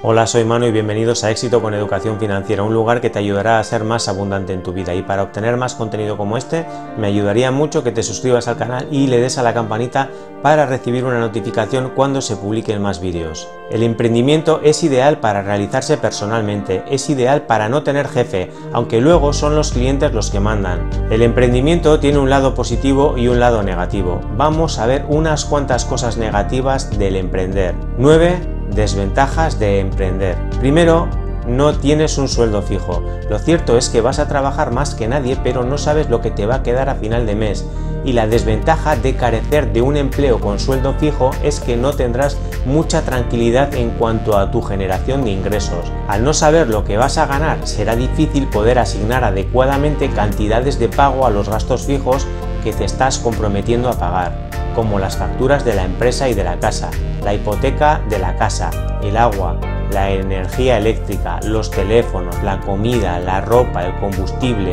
Hola, soy Manu y bienvenidos a Éxito con Educación Financiera, un lugar que te ayudará a ser más abundante en tu vida. Y para obtener más contenido como este, me ayudaría mucho que te suscribas al canal y le des a la campanita para recibir una notificación cuando se publiquen más vídeos. El emprendimiento es ideal para realizarse personalmente, es ideal para no tener jefe, aunque luego son los clientes los que mandan. El emprendimiento tiene un lado positivo y un lado negativo. Vamos a ver unas cuantas cosas negativas del emprender. 9 Desventajas de emprender. Primero, no tienes un sueldo fijo. Lo cierto es que vas a trabajar más que nadie, pero no sabes lo que te va a quedar a final de mes. Y la desventaja de carecer de un empleo con sueldo fijo es que no tendrás mucha tranquilidad en cuanto a tu generación de ingresos. Al no saber lo que vas a ganar, será difícil poder asignar adecuadamente cantidades de pago a los gastos fijos que te estás comprometiendo a pagar como las facturas de la empresa y de la casa, la hipoteca de la casa, el agua, la energía eléctrica, los teléfonos, la comida, la ropa, el combustible.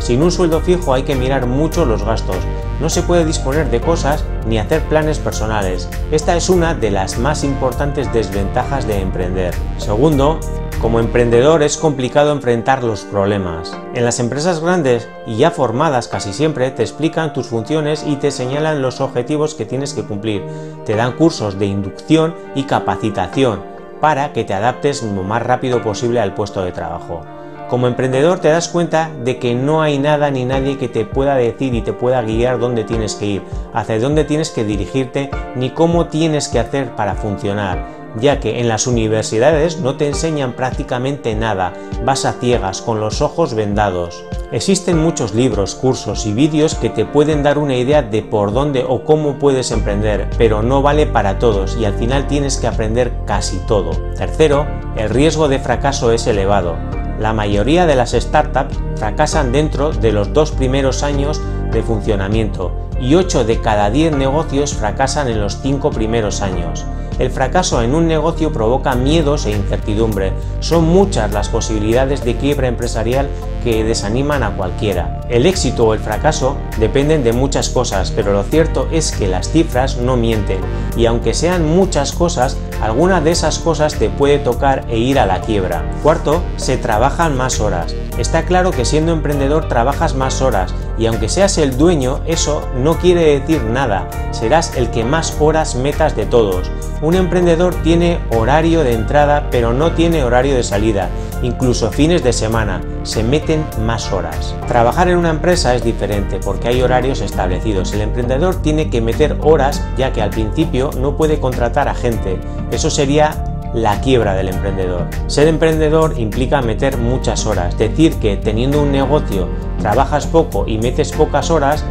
Sin un sueldo fijo hay que mirar mucho los gastos, no se puede disponer de cosas ni hacer planes personales. Esta es una de las más importantes desventajas de emprender. Segundo, como emprendedor es complicado enfrentar los problemas. En las empresas grandes y ya formadas casi siempre te explican tus funciones y te señalan los objetivos que tienes que cumplir. Te dan cursos de inducción y capacitación para que te adaptes lo más rápido posible al puesto de trabajo. Como emprendedor te das cuenta de que no hay nada ni nadie que te pueda decir y te pueda guiar dónde tienes que ir, hacia dónde tienes que dirigirte, ni cómo tienes que hacer para funcionar ya que en las universidades no te enseñan prácticamente nada, vas a ciegas, con los ojos vendados. Existen muchos libros, cursos y vídeos que te pueden dar una idea de por dónde o cómo puedes emprender, pero no vale para todos y al final tienes que aprender casi todo. Tercero, el riesgo de fracaso es elevado. La mayoría de las startups fracasan dentro de los dos primeros años de funcionamiento y 8 de cada 10 negocios fracasan en los 5 primeros años. El fracaso en un negocio provoca miedos e incertidumbre. Son muchas las posibilidades de quiebra empresarial que desaniman a cualquiera. El éxito o el fracaso dependen de muchas cosas, pero lo cierto es que las cifras no mienten y aunque sean muchas cosas, alguna de esas cosas te puede tocar e ir a la quiebra. Cuarto, se trabajan más horas. Está claro que siendo emprendedor trabajas más horas y aunque seas el dueño, eso no quiere decir nada, serás el que más horas metas de todos. Un emprendedor tiene horario de entrada pero no tiene horario de salida, incluso fines de semana, se meten más horas. Trabajar en una empresa es diferente porque hay horarios establecidos. El emprendedor tiene que meter horas ya que al principio no puede contratar a gente. Eso sería la quiebra del emprendedor. Ser emprendedor implica meter muchas horas. Decir que teniendo un negocio trabajas poco y metes pocas horas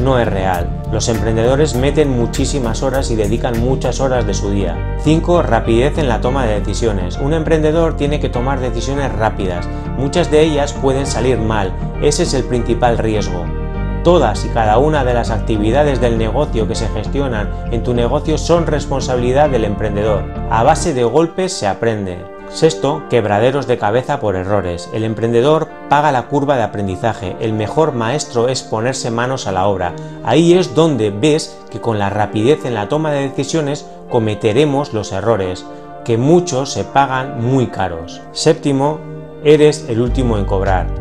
no es real. Los emprendedores meten muchísimas horas y dedican muchas horas de su día. 5. Rapidez en la toma de decisiones. Un emprendedor tiene que tomar decisiones rápidas. Muchas de ellas pueden salir mal. Ese es el principal riesgo. Todas y cada una de las actividades del negocio que se gestionan en tu negocio son responsabilidad del emprendedor. A base de golpes se aprende. Sexto, quebraderos de cabeza por errores. El emprendedor paga la curva de aprendizaje. El mejor maestro es ponerse manos a la obra. Ahí es donde ves que con la rapidez en la toma de decisiones cometeremos los errores, que muchos se pagan muy caros. Séptimo, eres el último en cobrar.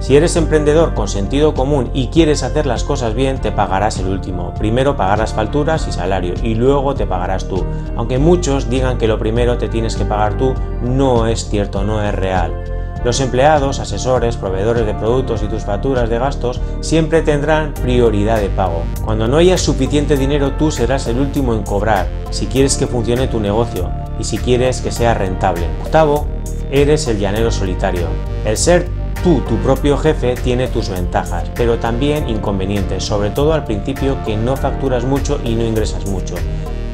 Si eres emprendedor con sentido común y quieres hacer las cosas bien, te pagarás el último. Primero pagar las facturas y salario y luego te pagarás tú. Aunque muchos digan que lo primero te tienes que pagar tú, no es cierto, no es real. Los empleados, asesores, proveedores de productos y tus facturas de gastos siempre tendrán prioridad de pago. Cuando no haya suficiente dinero tú serás el último en cobrar si quieres que funcione tu negocio y si quieres que sea rentable. Octavo, eres el llanero solitario. El ser Tú, tu propio jefe, tiene tus ventajas, pero también inconvenientes, sobre todo al principio que no facturas mucho y no ingresas mucho.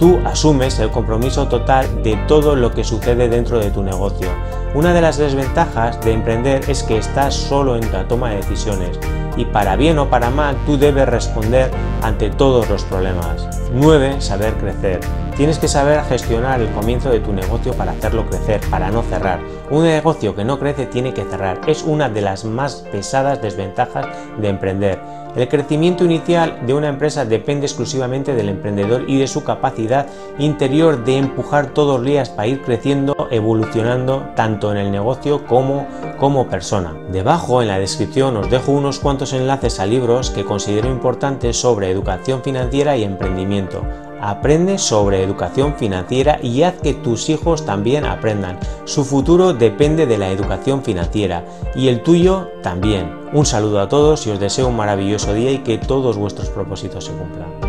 Tú asumes el compromiso total de todo lo que sucede dentro de tu negocio. Una de las desventajas de emprender es que estás solo en la toma de decisiones y para bien o para mal tú debes responder ante todos los problemas. 9. Saber crecer. Tienes que saber gestionar el comienzo de tu negocio para hacerlo crecer, para no cerrar. Un negocio que no crece tiene que cerrar. Es una de las más pesadas desventajas de emprender. El crecimiento inicial de una empresa depende exclusivamente del emprendedor y de su capacidad interior de empujar todos los días para ir creciendo, evolucionando tanto en el negocio como como persona. Debajo en la descripción os dejo unos cuantos enlaces a libros que considero importantes sobre educación financiera y emprendimiento. Aprende sobre educación financiera y haz que tus hijos también aprendan. Su futuro depende de la educación financiera y el tuyo también. Un saludo a todos y os deseo un maravilloso día y que todos vuestros propósitos se cumplan.